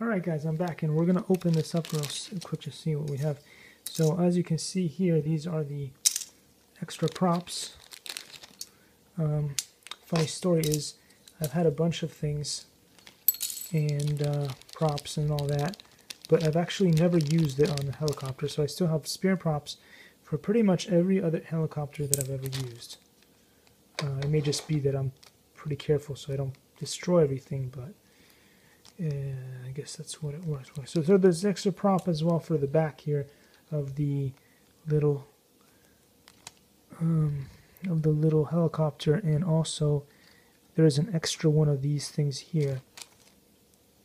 Alright guys, I'm back and we're going to open this up real quick to see what we have. So as you can see here, these are the extra props. Um, funny story is, I've had a bunch of things and uh, props and all that, but I've actually never used it on the helicopter, so I still have spare props for pretty much every other helicopter that I've ever used. Uh, it may just be that I'm pretty careful so I don't destroy everything, but I guess that's what it was. So, so there's extra prop as well for the back here of the little um, of the little helicopter, and also there's an extra one of these things here,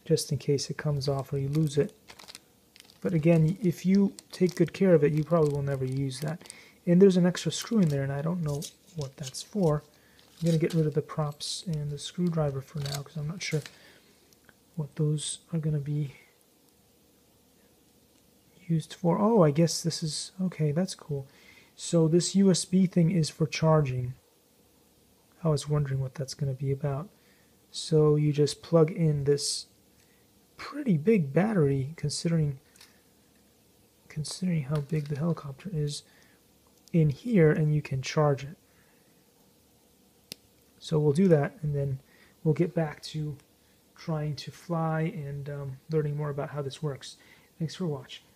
just in case it comes off or you lose it. But again, if you take good care of it, you probably will never use that. And there's an extra screw in there, and I don't know what that's for. I'm to get rid of the props and the screwdriver for now because I'm not sure what those are going to be used for. Oh, I guess this is, okay, that's cool. So this USB thing is for charging. I was wondering what that's going to be about. So you just plug in this pretty big battery considering considering how big the helicopter is in here and you can charge it. So we'll do that and then we'll get back to trying to fly and um, learning more about how this works. Thanks for watching.